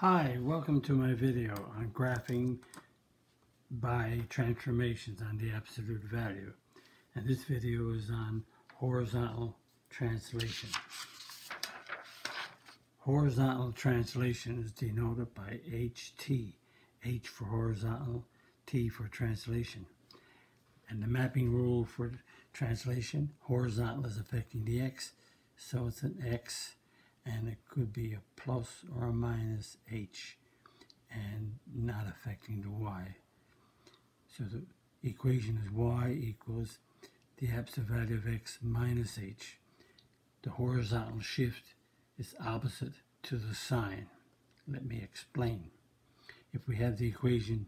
Hi, welcome to my video on graphing by transformations on the absolute value. And this video is on horizontal translation. Horizontal translation is denoted by HT, H for horizontal, T for translation. And the mapping rule for translation, horizontal is affecting the X, so it's an X and it could be a plus or a minus h and not affecting the y. So the equation is y equals the absolute value of x minus h. The horizontal shift is opposite to the sign. Let me explain. If we have the equation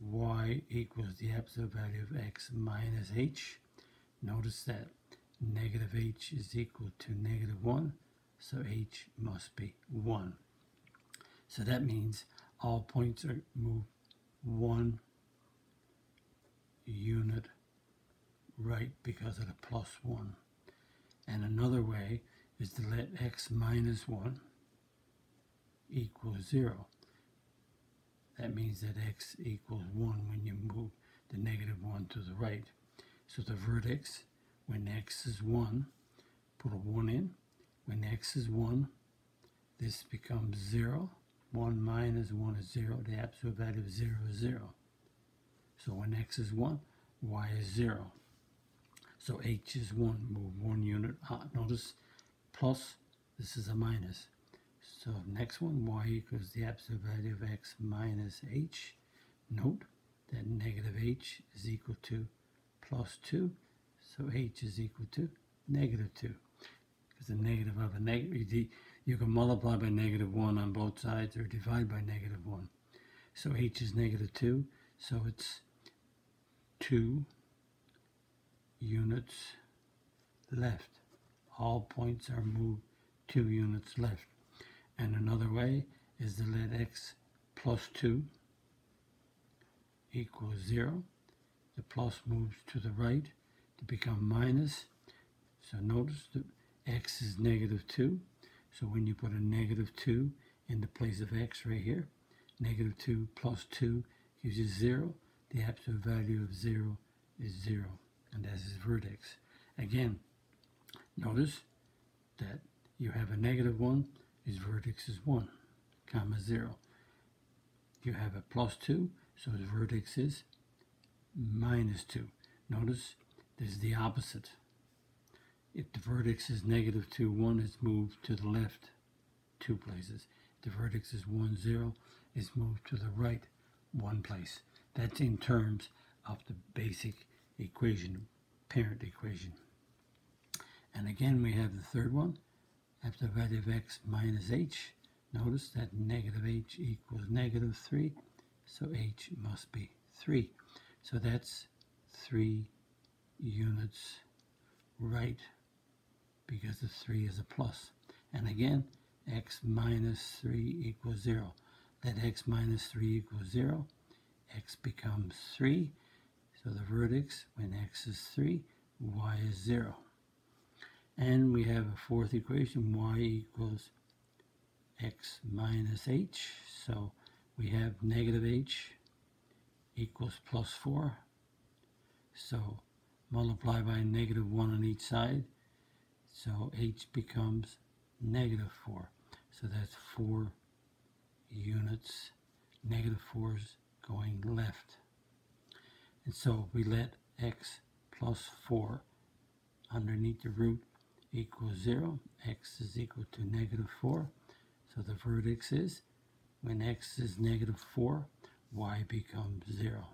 y equals the absolute value of x minus h, notice that negative h is equal to negative 1 so h must be 1. So that means all points are moved one unit right because of the plus 1. And another way is to let x minus 1 equal 0. That means that x equals 1 when you move the negative 1 to the right. So the vertex, when x is 1, put a 1 in, when x is 1, this becomes 0. 1 minus 1 is 0. The absolute value of 0 is 0. So when x is 1, y is 0. So h is 1. Move 1 unit. Ah, notice plus, this is a minus. So next one, y equals the absolute value of x minus h. Note that negative h is equal to plus 2. So h is equal to negative 2 is a negative of a negative. You can multiply by negative 1 on both sides or divide by negative 1. So h is negative 2, so it's 2 units left. All points are moved 2 units left. And another way is to let x plus 2 equals 0. The plus moves to the right to become minus. So notice that x is negative 2. So when you put a negative 2 in the place of x right here, negative 2 plus 2 gives you 0. The absolute value of 0 is 0, and that's its vertex. Again, notice that you have a negative 1, its vertex is 1, comma 0. You have a plus 2, so its vertex is minus 2. Notice this is the opposite. If the vertex is negative 2, 1 is moved to the left two places. If the vertex is 1, 0 is moved to the right one place. That's in terms of the basic equation, parent equation. And again, we have the third one. After the value of x minus h, notice that negative h equals negative 3, so h must be 3. So that's 3 units right because the 3 is a plus. And again, x minus 3 equals 0. Let x minus 3 equals 0. x becomes 3. So the vertex, when x is 3, y is 0. And we have a fourth equation, y equals x minus h. So we have negative h equals plus 4. So multiply by negative 1 on each side. So h becomes negative 4. So that's 4 units, negative 4s going left. And so we let x plus 4 underneath the root equals 0. x is equal to negative 4. So the vertex is when x is negative 4, y becomes 0.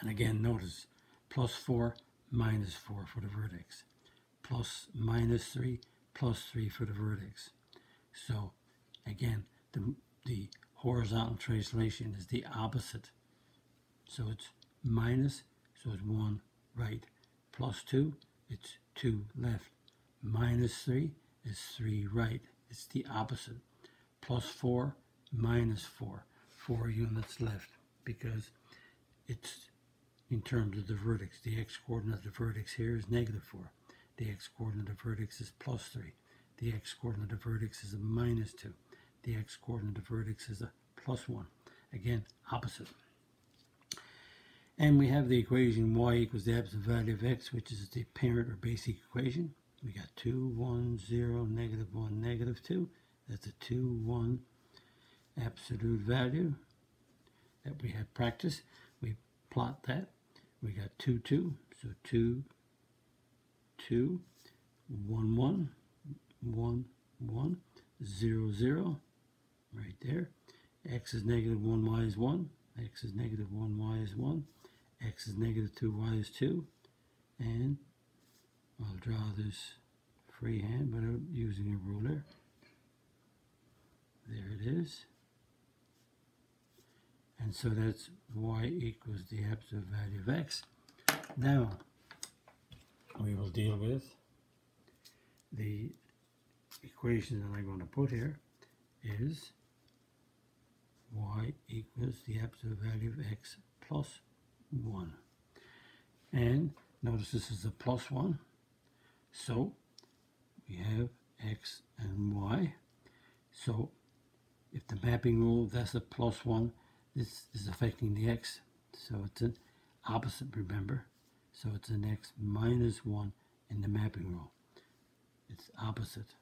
And again, notice plus 4 minus 4 for the vertex plus minus 3 plus 3 for the vertex. So again, the, the horizontal translation is the opposite. So it's minus, so it's 1 right. Plus 2, it's 2 left. Minus 3 is 3 right. It's the opposite. Plus 4, minus 4. 4 units left because it's in terms of the vertex. The x-coordinate of the vertex here is negative 4. The x-coordinate of vertex is plus 3. The x-coordinate of vertex is a minus 2. the x coordinate of vertex is a plus 1. Again, opposite. And we have the equation y equals the absolute value of x, which is the parent or basic equation. We got 2, 1, 0, negative 1, negative 2. That's a 2, 1 absolute value that we have practiced. We plot that. We got 2, 2. So 2, 2, 1, 1, 1, 1, 0, 0. Right there. x is negative 1, y is 1. x is negative 1, y is 1 x is negative 2, y is 2. And I'll draw this freehand without using a ruler. There it is. And so that's y equals the absolute value of x. Now, we will deal with the equation that I'm going to put here is y equals the absolute value of x plus 1. And notice this is a plus 1. So we have x and y. So if the mapping rule, that's a plus 1, this is affecting the x. So it's an opposite, remember. So it's an x minus 1 in the mapping rule. It's opposite.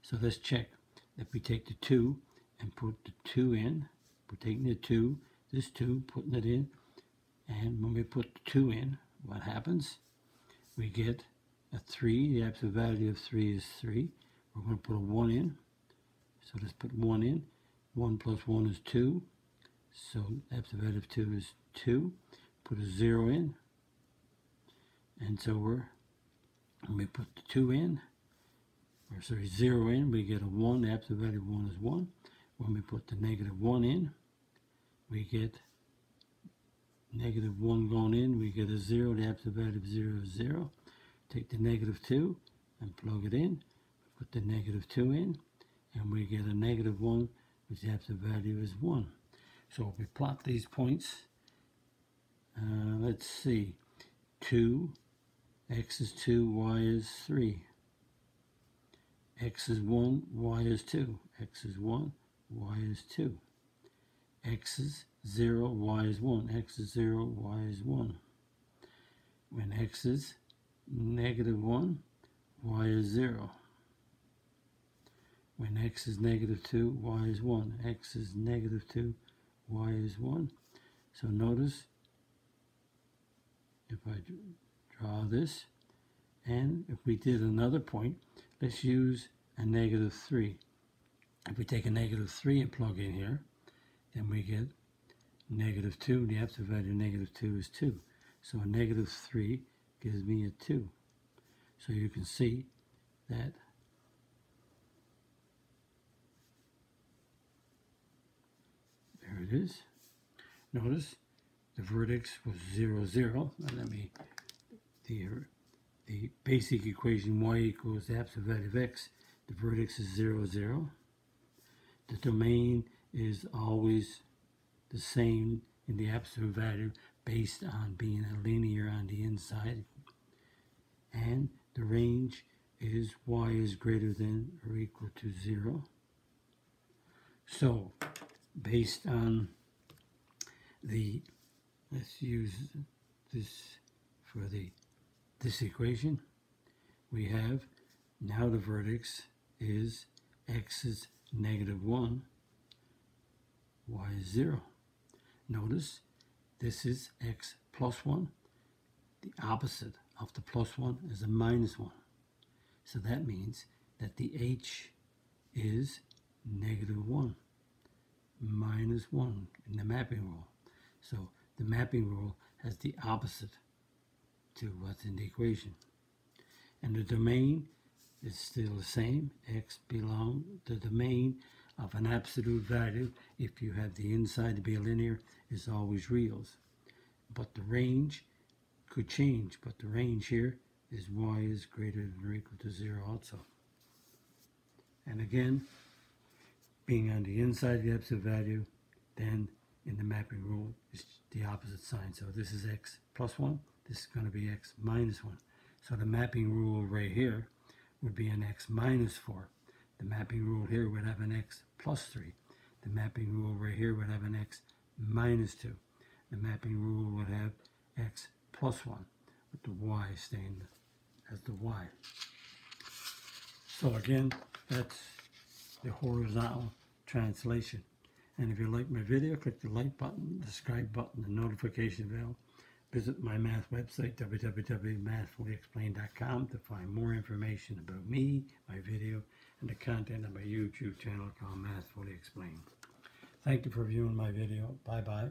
So let's check. If we take the 2 and put the 2 in, we're taking the 2, this 2, putting it in, and when we put the 2 in, what happens? We get a 3. The absolute value of 3 is 3. We're going to put a 1 in. So let's put 1 in. 1 plus 1 is 2. So absolute value of 2 is 2. Put a 0 in. And so we're, when we put the 2 in, or sorry, 0 in, we get a 1. The absolute value of 1 is 1. When we put the negative 1 in, we get negative 1 going in, we get a 0. The absolute value of 0 is 0. Take the negative 2 and plug it in. Put the negative 2 in, and we get a negative 1, which the absolute value is 1. So if we plot these points, uh, let's see, 2, x is 2, y is 3. x is 1, y is 2. x is 1, y is 2. x is 0, y is 1. x is 0, y is 1. When x is negative 1, y is 0. When x is negative 2, y is 1. x is negative 2, y is 1. So notice, if I draw this, and if we did another point, let's use a negative 3. If we take a negative 3 and plug in here, then we get negative 2. The absolute value of negative 2 is 2. So a negative 3 gives me a 2. So you can see that there it is. Notice the vertex was 0, 0. Now let me, the, the basic equation y equals absolute value of x. The vertex is 0, 0. The domain is always the same in the absolute value based on being a linear on the inside. And the range is y is greater than or equal to 0. So, based on the, let's use this for the this equation, we have now the vertex is x is negative 1 y is 0. Notice this is x plus 1. The opposite of the plus 1 is a minus 1. So that means that the h is negative 1 minus 1 in the mapping rule. So the mapping rule has the opposite to what's in the equation. And the domain is still the same. x belong the domain of an absolute value, if you have the inside to be linear, is always reals. But the range could change, but the range here is y is greater than or equal to 0 also. And again, being on the inside of the absolute value, then in the mapping rule is the opposite sign. So this is x plus 1, this is going to be x minus 1. So the mapping rule right here would be an x minus 4. The mapping rule here would have an x plus 3. The mapping rule right here would have an x minus 2. The mapping rule would have x plus 1, with the y staying as the y. So again, that's the horizontal translation. And if you like my video, click the like button, the subscribe button, the notification bell. Visit my math website, www.mathfullyexplained.com to find more information about me, my video, and the content of my YouTube channel called Math Fully Explained. Thank you for viewing my video. Bye-bye.